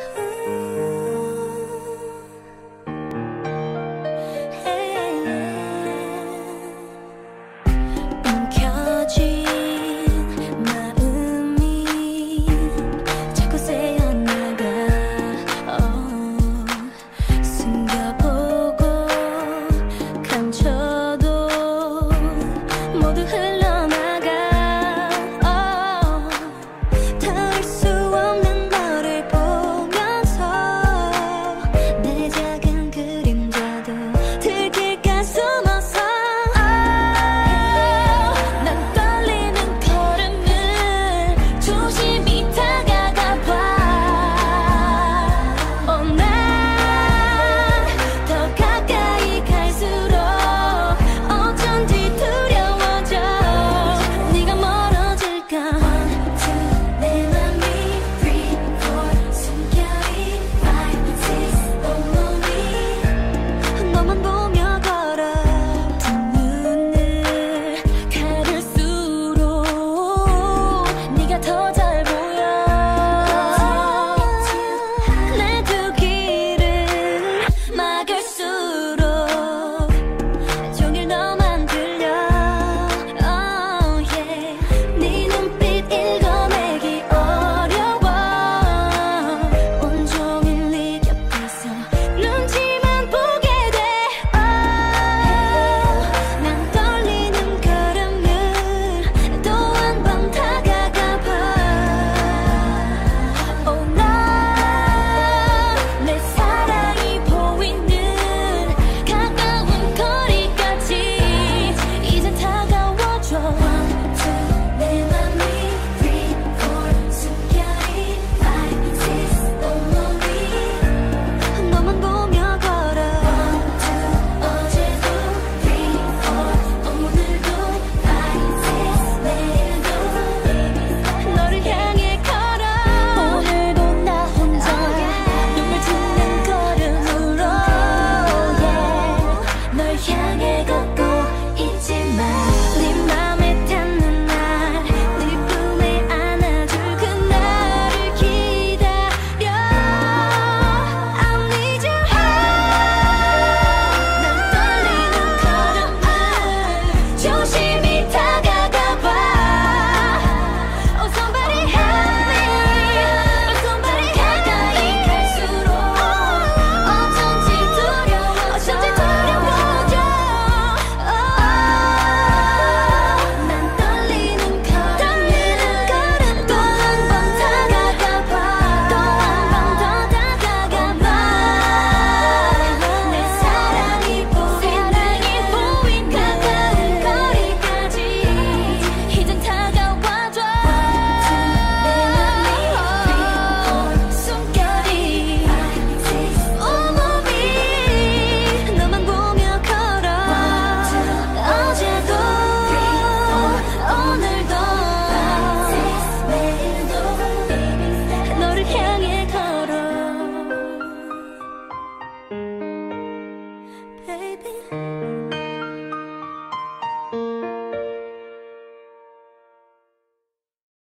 Ooh. baby.